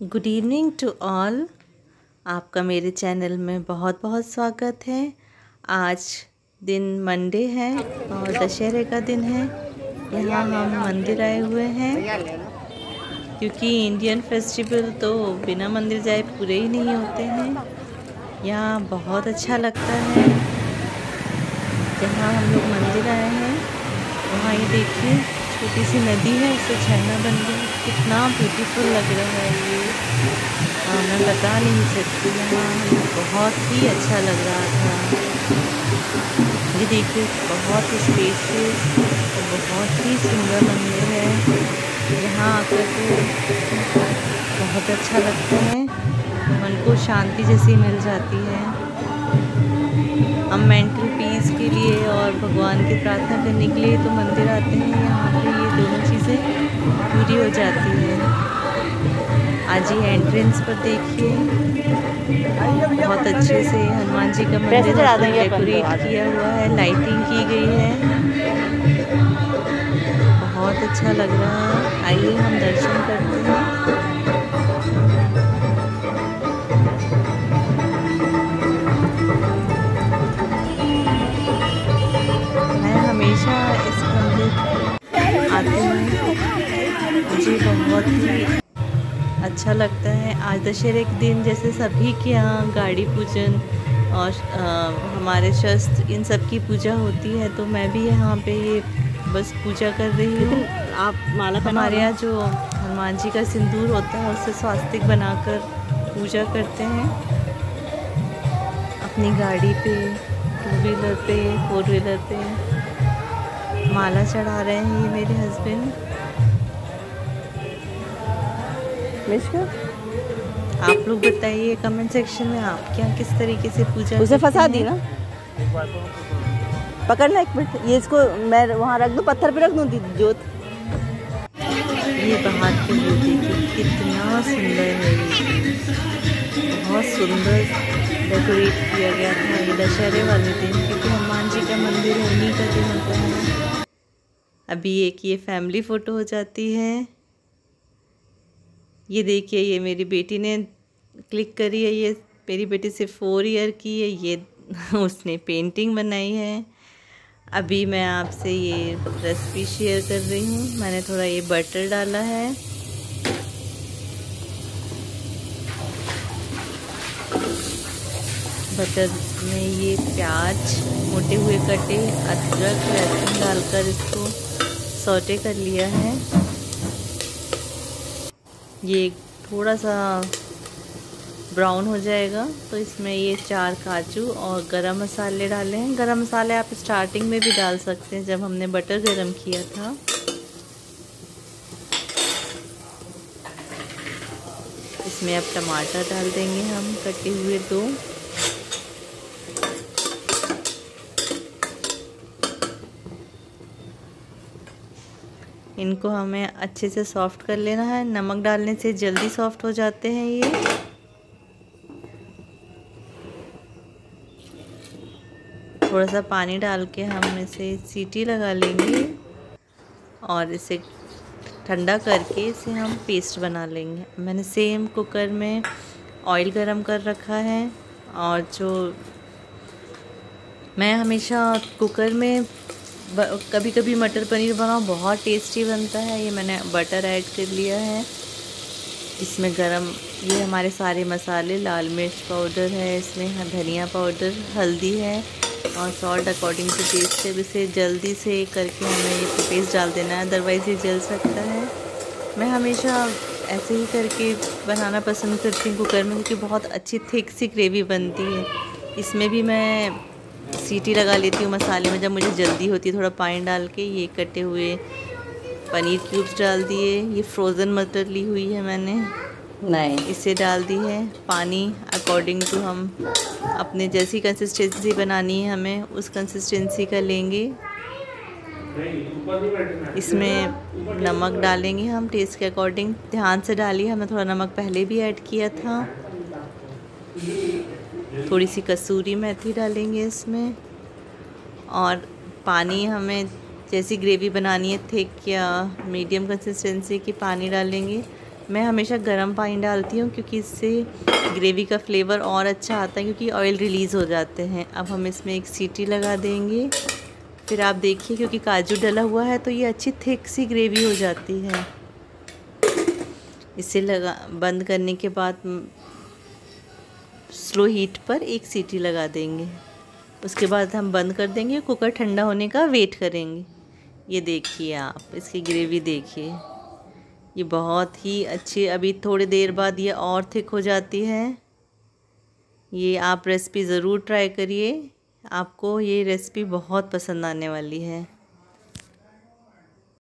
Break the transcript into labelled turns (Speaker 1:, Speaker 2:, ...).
Speaker 1: Good evening to all आपका मेरे channel में बहुत बहुत स्वागत है। आज दिन मंडे है और दशहरे का दिन है। यहाँ हम मंदिर आए हुए हैं। क्योंकि इंडियन फेस्टिवल तो बिना मंदिर जाए पूरे ही नहीं होते हैं। यहाँ बहुत अच्छा लगता है। जहाँ हम लोग मंदिर आए हैं, वहाँ ये देखिए। छोटी सी नदी है उससे झरना बन गया। कितना ब्यूटीफुल लग रहा है ये। हाँ मैं बता नहीं सकती यहाँ। बहुत ही अच्छा लग रहा था। ये देखिए, बहुत ही स्पेसियस और बहुत ही सुंदर मंदिर है। यहाँ आकर तो बहुत अच्छा लगता है। मन को शांति जैसी मिल जाती है। हम मेंटल पीस के लिए और भगवान की प्रार्थना करने के लिए तो मंदिर आते हैं। यहाँ पे ये दोनों चीज़ें पूरी हो जाती है। आज ये एंट्रेंस पर देखिए। बहुत अच्छे से हनुमान जी का मंदिर डेकोरेट किया हुआ है। लाइटिंग की गई है। बहुत अच्छा लग रहा है। आइए हम दर्शन करते हैं। मुझे बहुत ही अच्छा लगता है। आज दशहरे के दिन जैसे सभी के यहाँ गाड़ी पूजन और आ, हमारे शस्त्र इन सब की पूजा होती है तो मैं भी यहाँ पे ये बस पूजा कर रही हूँ। आप माला हमारे यहाँ जो हनुमान जी का सिंदूर होता है उससे स्वास्तिक बनाकर पूजा करते हैं। अपनी गाड़ी पे टू व्हीलर पे फोर व्हीलर पे। माला चढ़ा रहे हैं ये मेरे हस्बैंड आप लोग बताइए कमेंट सेक्शन में आप क्या किस तरीके से पूजा
Speaker 2: उसे फंसा दी ना? पकड़ना एक मिनट ये इसको मैं वहाँ रख दूँ पत्थर पे रख दूँ जोत?
Speaker 1: ये बाहर के व्यू देखिए कितना सुंदर है ये। बहुत सुंदर डेकोरेट किया गया था ये दशहरे वाले दिन क्योंकि हनुमान जी का मंदिर उन्हीं का दिन होता है। अभी एक ये फैमिली फ़ोटो हो जाती है। ये देखिए, ये मेरी बेटी ने क्लिक करी है, ये मेरी बेटी से फोर ईयर की है, ये उसने पेंटिंग बनाई है। अभी मैं आपसे ये रेसिपी शेयर कर रही हूँ। मैंने थोड़ा ये बटर डाला है। बटर में ये प्याज, मोटे हुए कटे, अदरक, लहसुन डालकर इसको सोटे कर लिया है। ये थोड़ा सा ब्राउन हो जाएगा तो इसमें ये चार काजू और गरम मसाले डाले हैं। गरम मसाले आप स्टार्टिंग में भी डाल सकते हैं, जब हमने बटर गरम किया था। इसमें अब टमाटर डाल देंगे हम कटे हुए दो। इनको हमें अच्छे से सॉफ्ट कर लेना है। नमक डालने से जल्दी सॉफ्ट हो जाते हैं ये। थोड़ा सा पानी डाल के हम इसे सीटी लगा लेंगे और इसे ठंडा करके इसे हम पेस्ट बना लेंगे। मैंने सेम कुकर में ऑयल गरम कर रखा है और जो मैं हमेशा कुकर में कभी कभी मटर पनीर बनाओ, बहुत टेस्टी बनता है। ये मैंने बटर ऐड कर लिया है। इसमें गरम, ये हमारे सारे मसाले, लाल मिर्च पाउडर है, इसमें धनिया पाउडर हल्दी है, और सॉल्ट अकॉर्डिंग टू टेस्ट है। इसे जल्दी से करके हमें ये पेस्ट डाल देना है। अदरवाइज़ ये जल सकता है। मैं हमेशा ऐसे ही करके बनाना पसंद करती हूँ कुकर में, क्योंकि बहुत अच्छी थिक सी ग्रेवी बनती है। इसमें भी मैं सीटी लगा लेती हूँ मसाले में जब मुझे जल्दी होती है थोड़ा पानी डाल के ये कटे हुए पनीर क्यूब्स डाल दिए। ये फ्रोज़न मटर ली हुई है मैंने।
Speaker 2: नहीं
Speaker 1: इसे डाल दी है। पानी अकॉर्डिंग टू हम अपने जैसी कंसिस्टेंसी बनानी है हमें उस कंसिस्टेंसी का लेंगे। इसमें नमक डालेंगे हम टेस्ट के अकॉर्डिंग ध्यान से डालिए हमने थोड़ा नमक पहले भी ऐड किया था। थोड़ी सी कसूरी मेथी डालेंगे इसमें। और पानी हमें जैसी ग्रेवी बनानी है, थिक या मीडियम कंसिस्टेंसी की पानी डालेंगे। मैं हमेशा गर्म पानी डालती हूँ क्योंकि इससे ग्रेवी का फ्लेवर और अच्छा आता है क्योंकि ऑयल रिलीज़ हो जाते हैं। अब हम इसमें एक सीटी लगा देंगे। फिर आप देखिए क्योंकि काजू डला हुआ है तो ये अच्छी थिक सी ग्रेवी हो जाती है। इसे लगा, बंद करने के बाद स्लो हीट पर एक सीटी लगा देंगे। उसके बाद हम बंद कर देंगे। कुकर ठंडा होने का वेट करेंगे। ये देखिए आप, इसकी ग्रेवी देखिए। ये बहुत ही अच्छी, अभी थोड़ी देर बाद ये और थिक हो जाती है। ये आप रेसिपी ज़रूर ट्राई करिए। आपको ये रेसिपी बहुत पसंद आने वाली है।